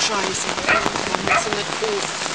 scheiße. Warum bist du nicht groß?